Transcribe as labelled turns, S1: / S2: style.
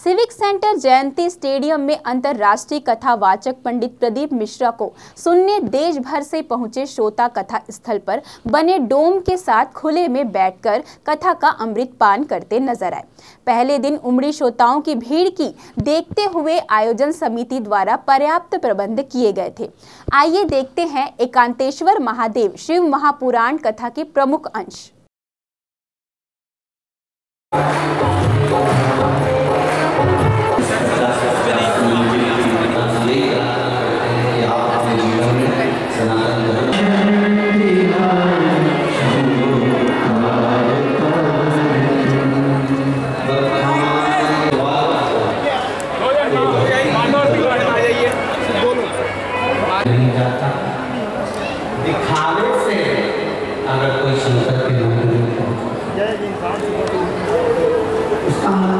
S1: Civic centre जयंती stadium में अंतर्राष्ट्रीय कथावाचक पंडित प्रदीप मिश्रा को सुनने देश भर से पहुँचे श्रोता कथा स्थल पर बने डोम के साथ खुले में बैठकर कथा का अमृत पान करते नज़र आए। पहले दिन उमड़ी श्रोताओं की भीड़ की देखते हुए आयोजन समिति द्वारा पर्याप्त प्रबंध किए गए थे। आइए देखते हैं एकांतेश्वर महादेव शिव महापुराण कथा के प्रमुख अंश।
S2: नहीं जाता। दिखावे से अगर कोई शंकर के मंदिर उसका मतलब